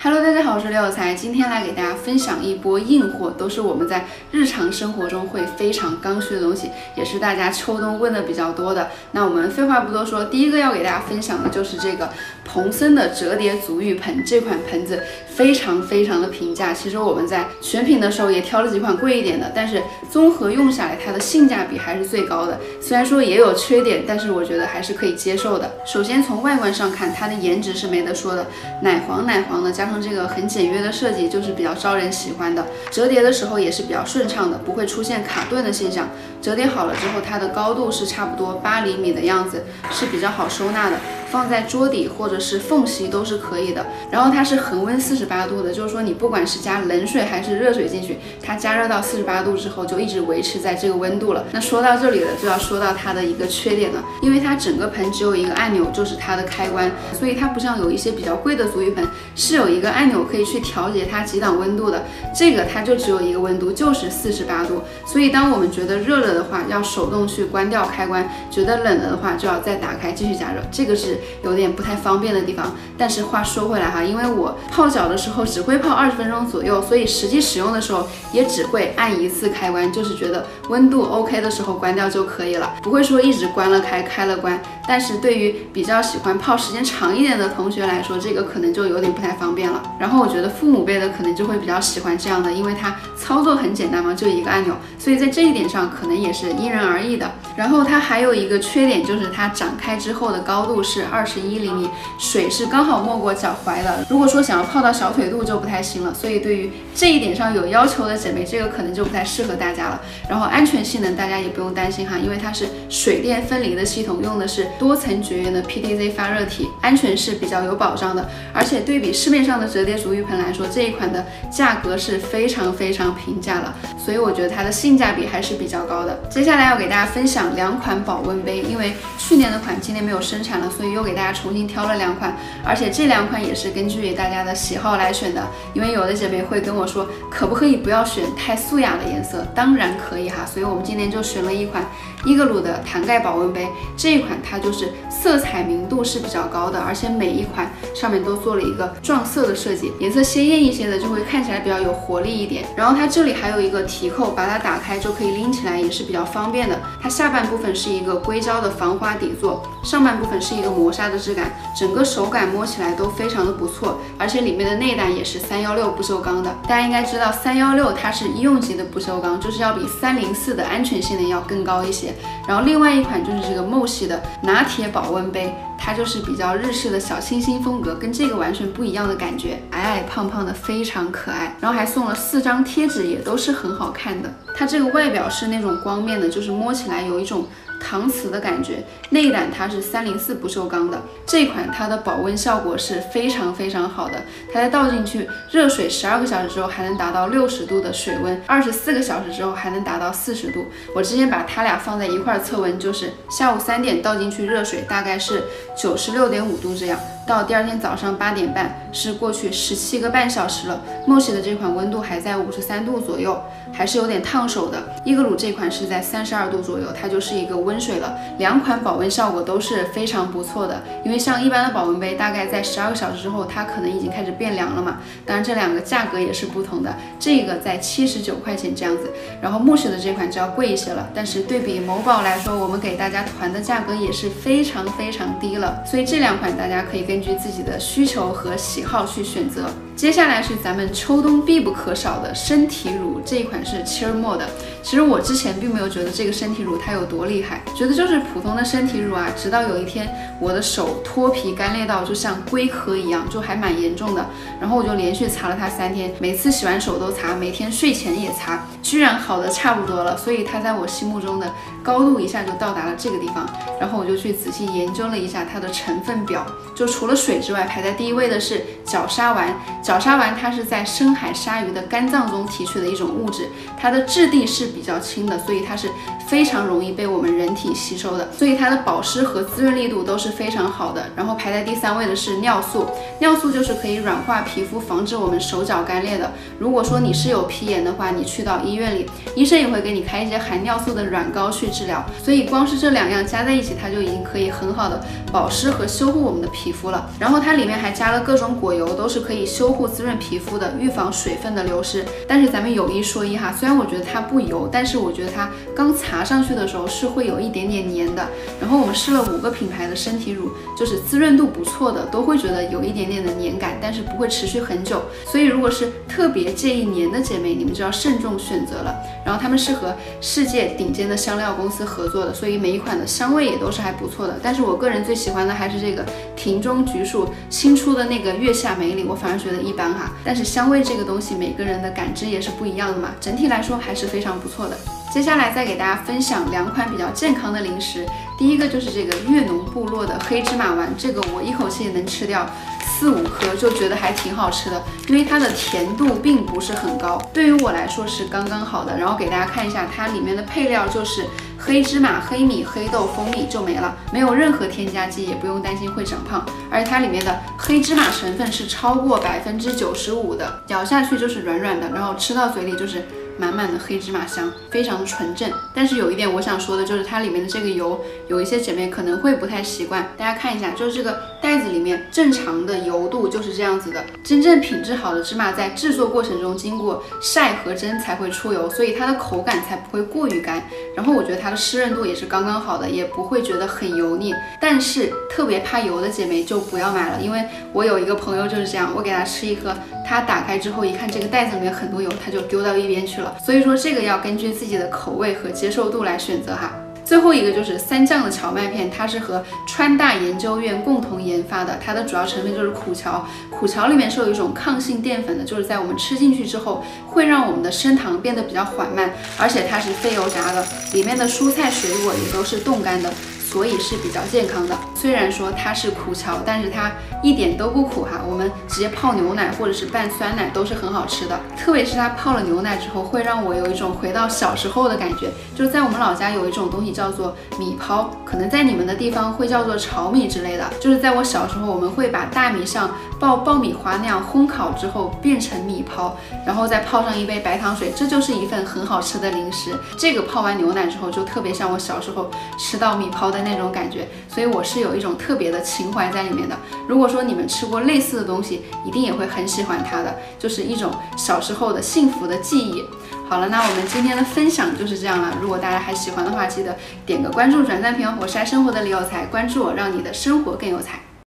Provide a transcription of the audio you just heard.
Hello，大家好，我是刘有才，今天来给大家分享一波硬货，都是我们在日常生活中会非常刚需的东西，也是大家秋冬问的比较多的。那我们废话不多说，第一个要给大家分享的就是这个蓬森的折叠足浴盆，这款盆子非常非常的平价。其实我们在选品的时候也挑了几款贵一点的，但是综合用下来，它的性价比还是最高的。虽然说也有缺点，但是我觉得还是可以接受的。首先从外观上看，它的颜值是没得说的，奶黄奶黄的，加上这个很简约的设计，就是比较招人喜欢的。折叠的时候也是比较顺畅的，不会出现卡顿的现象。折叠好了之后，它的高度是差不多八厘米的样子，是比较好收纳的。放在桌底或者是缝隙都是可以的。然后它是恒温四十八度的，就是说你不管是加冷水还是热水进去，它加热到四十八度之后就一直维持在这个温度了。那说到这里了，就要说到它的一个缺点了，因为它整个盆只有一个按钮，就是它的开关，所以它不像有一些比较贵的足浴盆是有一个按钮可以去调节它几档温度的，这个它就只有一个温度，就是四十八度。所以当我们觉得热了的话，要手动去关掉开关；觉得冷了的话，就要再打开继续加热。这个是。有点不太方便的地方，但是话说回来哈，因为我泡脚的时候只会泡二十分钟左右，所以实际使用的时候也只会按一次开关，就是觉得温度 OK 的时候关掉就可以了，不会说一直关了开开了关。但是对于比较喜欢泡时间长一点的同学来说，这个可能就有点不太方便了。然后我觉得父母辈的可能就会比较喜欢这样的，因为它操作很简单嘛，就一个按钮，所以在这一点上可能也是因人而异的。然后它还有一个缺点就是它展开之后的高度是二十一厘米，水是刚好没过脚踝的。如果说想要泡到小腿肚就不太行了。所以对于这一点上有要求的姐妹，这个可能就不太适合大家了。然后安全性能大家也不用担心哈，因为它是水电分离的系统，用的是多层绝缘的 PTZ 发热体，安全是比较有保障的。而且对比市面上的折叠足浴盆来说，这一款的价格是非常非常平价了，所以我觉得它的性价比还是比较高的。接下来要给大家分享两款保温杯，因为去年的款今年没有生产了，所以又给大家重新挑了两款，而且这两款也是根据大家的喜好来选的。因为有的姐妹会跟我说，可不可以不要选太素雅的颜色？当然可以哈，所以我们今年就选了一款伊格鲁的弹盖保温杯，这一款它就就是色彩明度是比较高的，而且每一款上面都做了一个撞色的设计，颜色鲜艳一些的就会看起来比较有活力一点。然后它这里还有一个提扣，把它打开就可以拎起来，也是比较方便的。它下半部分是一个硅胶的防滑底座，上半部分是一个磨砂的质感，整个手感摸起来都非常的不错，而且里面的内胆也是三幺六不锈钢的。大家应该知道三幺六它是医用级的不锈钢，就是要比三零四的安全性能要更高一些。然后另外一款就是这个梦系的拿拿铁保温杯，它就是比较日式的小清新风格，跟这个完全不一样的感觉，矮矮胖胖的非常可爱。然后还送了四张贴纸，也都是很好看的。它这个外表是那种光面的，就是摸起来有一种。搪瓷的感觉，内胆它是三零四不锈钢的，这款它的保温效果是非常非常好的。它在倒进去热水十二个小时之后，还能达到六十度的水温，二十四个小时之后还能达到四十度。我之前把它俩放在一块测温，就是下午三点倒进去热水，大概是九十六点五度这样，到第二天早上八点半是过去十七个半小时了。梦喜的这款温度还在五十三度左右，还是有点烫手的。伊格鲁这款是在三十二度左右，它就是一个温。水了，两款保温效果都是非常不错的。因为像一般的保温杯，大概在十二个小时之后，它可能已经开始变凉了嘛。当然，这两个价格也是不同的，这个在七十九块钱这样子，然后木氏的这款就要贵一些了。但是对比某宝来说，我们给大家团的价格也是非常非常低了。所以这两款大家可以根据自己的需求和喜去选择。接下来是咱们秋冬必不可少的身体乳，这一款是 Cheremo 的。其实我之前并没有觉得这个身体乳它有多厉害，觉得就是普通的身体乳啊。直到有一天我的手脱皮干裂到就像龟壳一样，就还蛮严重的。然后我就连续擦了它三天，每次洗完手都擦，每天睡前也擦，居然好的差不多了。所以它在我心目中的高度一下就到达了这个地方。然后我就去仔细研究了一下它的成分表，就除了水之外，排在第一位的是角鲨烷。角鲨烷它是在深海鲨鱼的肝脏中提取的一种物质，它的质地是比较轻的，所以它是非常容易被我们人体吸收的，所以它的保湿和滋润力度都是非常好的。然后排在第三位的是尿素，尿素就是可以软化皮肤，防止我们手脚干裂的。如果说你是有皮炎的话，你去到医院里，医生也会给你开一些含尿素的软膏去治疗。所以光是这两样加在一起，它就已经可以很好的保湿和修护我们的皮肤了。然后它里面还加了各种果油，都是可以修。护滋润皮肤的，预防水分的流失。但是咱们有一说一哈，虽然我觉得它不油，但是我觉得它刚擦上去的时候是会有一点点黏的。然后我们试了五个品牌的身体乳，就是滋润度不错的，都会觉得有一点点的黏感，但是不会持续很久。所以如果是特别介意黏的姐妹，你们就要慎重选择了。然后他们是和世界顶尖的香料公司合作的，所以每一款的香味也都是还不错的。但是我个人最喜欢的还是这个庭中橘树新出的那个月下梅里，我反而觉得一般哈。但是香味这个东西，每个人的感知也是不一样的嘛。整体来说还是非常不错的。接下来再给大家分享两款比较健康的零食，第一个就是这个悦农部落的黑芝麻丸，这个我一口气也能吃掉四五颗，就觉得还挺好吃的，因为它的甜度并不是很高，对于我来说是刚刚好的。然后给大家看一下它里面的配料，就是黑芝麻、黑米、黑豆、蜂蜜就没了，没有任何添加剂，也不用担心会长胖。而且它里面的黑芝麻成分是超过百分之九十五的，咬下去就是软软的，然后吃到嘴里就是。满满的黑芝麻香，非常纯正。但是有一点我想说的就是它里面的这个油，有一些姐妹可能会不太习惯。大家看一下，就是这个袋子里面正常的油度就是这样子的。真正品质好的芝麻在制作过程中经过晒和蒸才会出油，所以它的口感才不会过于干。然后我觉得它的湿润度也是刚刚好的，也不会觉得很油腻。但是特别怕油的姐妹就不要买了，因为我有一个朋友就是这样，我给他吃一颗，他打开之后一看这个袋子里面很多油，他就丢到一边去了。所以说这个要根据自己的口味和接受度来选择哈。最后一个就是三酱的荞麦片，它是和川大研究院共同研发的，它的主要成分就是苦荞。苦荞里面是有一种抗性淀粉的，就是在我们吃进去之后，会让我们的升糖变得比较缓慢，而且它是非油炸的，里面的蔬菜水果也都是冻干的。所以是比较健康的。虽然说它是苦荞，但是它一点都不苦哈。我们直接泡牛奶或者是拌酸奶都是很好吃的。特别是它泡了牛奶之后，会让我有一种回到小时候的感觉。就是在我们老家有一种东西叫做米泡，可能在你们的地方会叫做炒米之类的。就是在我小时候，我们会把大米像爆爆米花那样烘烤之后变成米泡，然后再泡上一杯白糖水，这就是一份很好吃的零食。这个泡完牛奶之后，就特别像我小时候吃到米泡的。那种感觉，所以我是有一种特别的情怀在里面的。如果说你们吃过类似的东西，一定也会很喜欢它的，就是一种小时候的幸福的记忆。好了，那我们今天的分享就是这样了。如果大家还喜欢的话，记得点个关注、转赞、评。我是爱生活的李有才，关注我，让你的生活更有才。